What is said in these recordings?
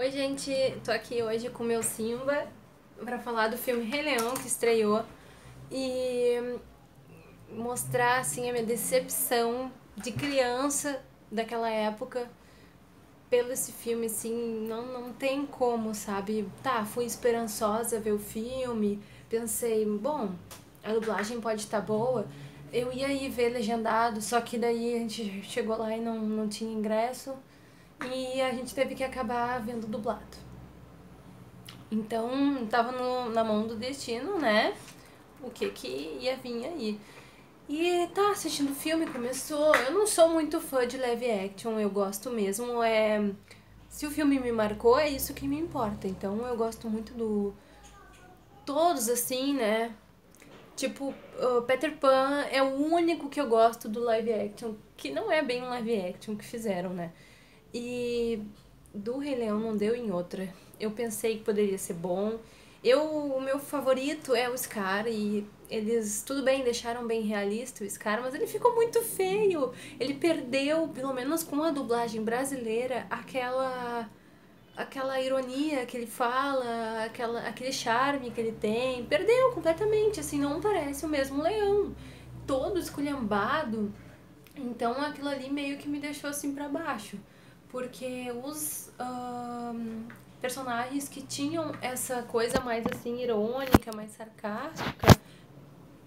Oi, gente, tô aqui hoje com meu Simba para falar do filme Rei Leão que estreou e mostrar assim a minha decepção de criança daquela época pelo esse filme assim, não não tem como, sabe? Tá, fui esperançosa ver o filme, pensei, bom, a dublagem pode estar tá boa. Eu ia ir ver legendado, só que daí a gente chegou lá e não, não tinha ingresso e a gente teve que acabar vendo dublado. Então, tava no, na mão do destino, né? O que que ia vir aí. E tá assistindo o filme, começou. Eu não sou muito fã de live action, eu gosto mesmo. É, se o filme me marcou, é isso que me importa. Então eu gosto muito do. Todos assim, né? Tipo, o Peter Pan é o único que eu gosto do live action, que não é bem um live action que fizeram, né? E do Rei Leão não deu em outra. Eu pensei que poderia ser bom. Eu, o meu favorito é o Scar e eles, tudo bem, deixaram bem realista o Scar, mas ele ficou muito feio. Ele perdeu, pelo menos com a dublagem brasileira, aquela aquela ironia que ele fala, aquela, aquele charme que ele tem. Perdeu completamente, assim, não parece o mesmo leão. Todo esculhambado. Então aquilo ali meio que me deixou assim para baixo porque os um, personagens que tinham essa coisa mais assim irônica, mais sarcástica,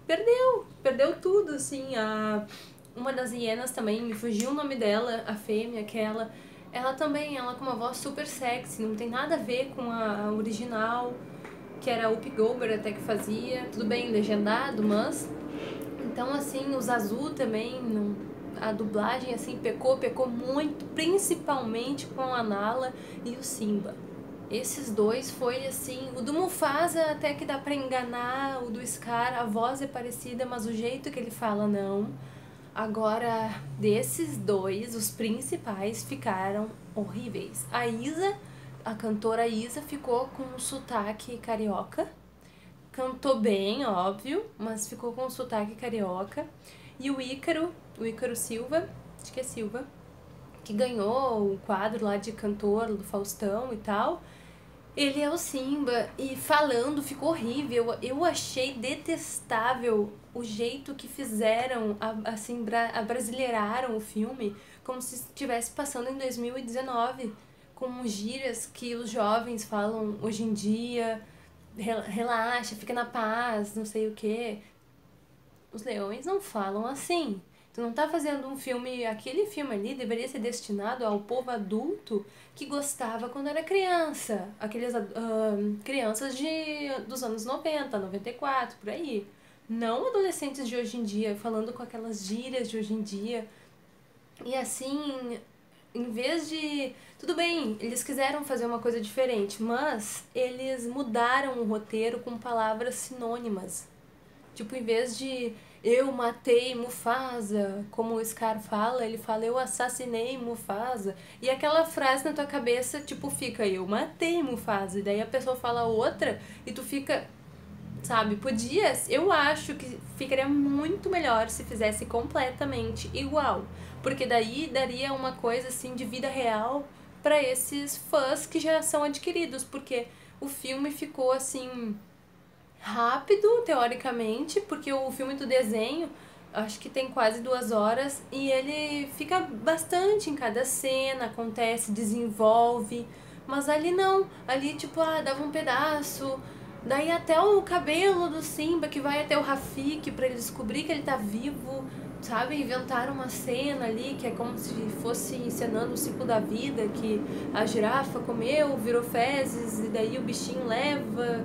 perdeu, perdeu tudo, assim, a uma das hienas também, me fugiu o nome dela, a fêmea, aquela, ela também, ela com uma voz super sexy, não tem nada a ver com a original, que era a Up Goldberg até que fazia, tudo bem legendado, mas então assim, os azul também não a dublagem assim pecou, pecou muito, principalmente com a Nala e o Simba. Esses dois foi assim, o do Mufasa até que dá para enganar, o do Scar, a voz é parecida, mas o jeito que ele fala não. Agora, desses dois, os principais ficaram horríveis. A Isa, a cantora Isa, ficou com um sotaque carioca. Cantou bem, óbvio, mas ficou com um sotaque carioca. E o Ícaro, o Ícaro Silva, acho que é Silva, que ganhou o quadro lá de cantor do Faustão e tal. Ele é o Simba e falando ficou horrível. Eu achei detestável o jeito que fizeram, assim, abrasileiraram o filme, como se estivesse passando em 2019, com gírias que os jovens falam hoje em dia, relaxa, fica na paz, não sei o quê. Os leões não falam assim. Tu não tá fazendo um filme, aquele filme ali deveria ser destinado ao povo adulto que gostava quando era criança. Aqueles uh, crianças de, dos anos 90, 94, por aí. Não adolescentes de hoje em dia, falando com aquelas gírias de hoje em dia. E assim, em vez de. Tudo bem, eles quiseram fazer uma coisa diferente, mas eles mudaram o roteiro com palavras sinônimas. Tipo, em vez de eu matei Mufasa, como o Scar fala, ele fala eu assassinei Mufasa. E aquela frase na tua cabeça, tipo, fica eu matei Mufasa. E daí a pessoa fala outra e tu fica, sabe, podia, eu acho que ficaria muito melhor se fizesse completamente igual. Porque daí daria uma coisa assim de vida real para esses fãs que já são adquiridos, porque o filme ficou assim rápido, teoricamente, porque o filme do desenho acho que tem quase duas horas e ele fica bastante em cada cena, acontece, desenvolve. Mas ali não, ali tipo, ah, dava um pedaço. Daí até o cabelo do Simba que vai até o Rafik para ele descobrir que ele tá vivo, sabe? Inventaram uma cena ali que é como se fosse encenando o ciclo da vida, que a girafa comeu, virou fezes e daí o bichinho leva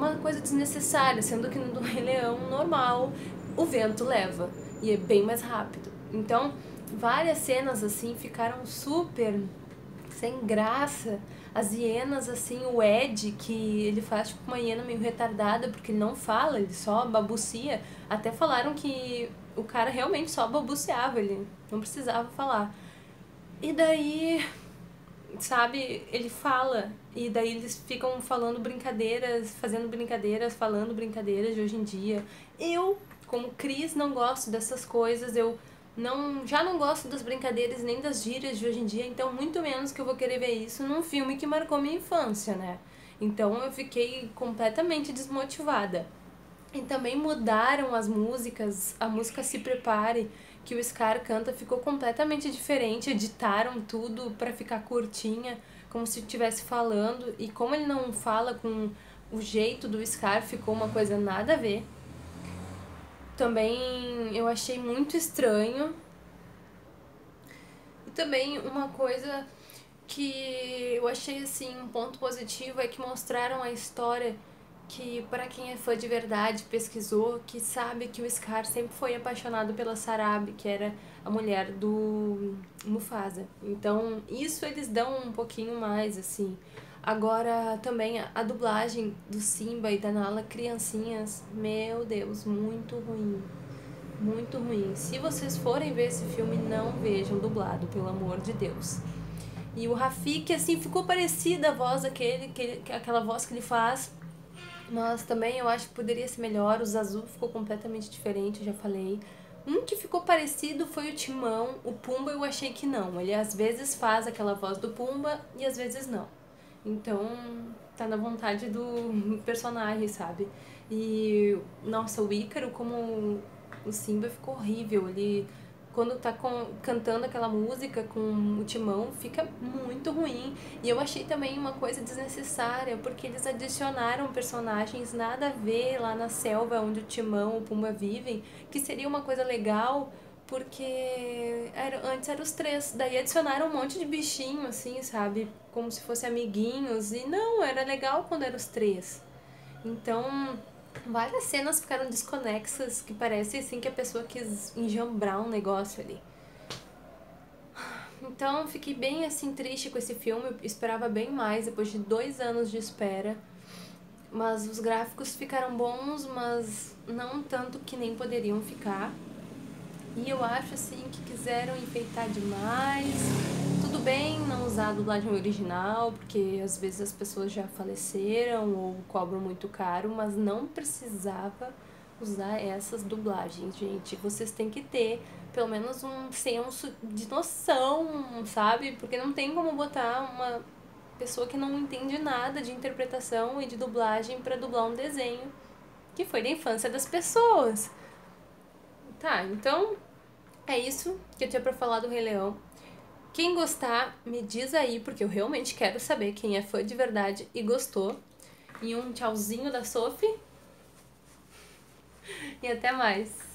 uma coisa desnecessária, sendo que no Rei Leão normal o vento leva e é bem mais rápido. Então, várias cenas assim ficaram super sem graça. As hienas, assim, o Ed, que ele faz tipo uma hiena meio retardada, porque ele não fala, ele só babucia. Até falaram que o cara realmente só babuceava, ele não precisava falar. E daí sabe, ele fala e daí eles ficam falando brincadeiras, fazendo brincadeiras, falando brincadeiras de hoje em dia. Eu, como Cris, não gosto dessas coisas, eu não já não gosto das brincadeiras nem das gírias de hoje em dia, então muito menos que eu vou querer ver isso num filme que marcou minha infância, né? Então eu fiquei completamente desmotivada. E também mudaram as músicas, a música Se Prepare, que o Scar canta, ficou completamente diferente, editaram tudo para ficar curtinha, como se estivesse falando, e como ele não fala com o jeito do Scar, ficou uma coisa nada a ver. Também eu achei muito estranho. E também uma coisa que eu achei assim um ponto positivo é que mostraram a história que para quem é fã de verdade pesquisou que sabe que o Scar sempre foi apaixonado pela Sarabi que era a mulher do Mufasa. Então isso eles dão um pouquinho mais assim. Agora também a, dublagem do Simba e da Nala criancinhas meu Deus muito ruim. Muito ruim. Se vocês forem ver esse filme não vejam dublado pelo amor de Deus. E o Rafik, assim, ficou parecida a voz daquele, que aquela voz que ele faz. Mas também eu acho que poderia ser melhor. O Zazu ficou completamente diferente, eu já falei. Um que ficou parecido foi o Timão. O Pumba eu achei que não. Ele às vezes faz aquela voz do Pumba e às vezes não. Então, tá na vontade do personagem, sabe? E, nossa, o Ícaro, como o Simba, ficou horrível. Ele quando tá com, cantando aquela música com o timão, fica muito ruim. E eu achei também uma coisa desnecessária, porque eles adicionaram personagens nada a ver lá na selva onde o timão e o pumba vivem, que seria uma coisa legal, porque era, antes eram os três. Daí adicionaram um monte de bichinho, assim, sabe? Como se fossem amiguinhos. E não, era legal quando eram os três. Então, Várias cenas ficaram desconexas, que parece assim que a pessoa quis enjambrar um negócio ali. Então fiquei bem assim triste com esse filme, eu esperava bem mais depois de dois anos de espera. Mas os gráficos ficaram bons, mas não tanto que nem poderiam ficar. E eu acho assim que quiseram enfeitar demais. Bem não usar a dublagem original, porque às vezes as pessoas já faleceram ou cobram muito caro, mas não precisava usar essas dublagens, gente. Vocês têm que ter pelo menos um senso de noção, sabe? Porque não tem como botar uma pessoa que não entende nada de interpretação e de dublagem para dublar um desenho que foi da infância das pessoas. Tá, então é isso que eu tinha pra falar do Rei Leão. Quem gostar, me diz aí, porque eu realmente quero saber quem é fã de verdade e gostou. E um tchauzinho da Sophie. E até mais.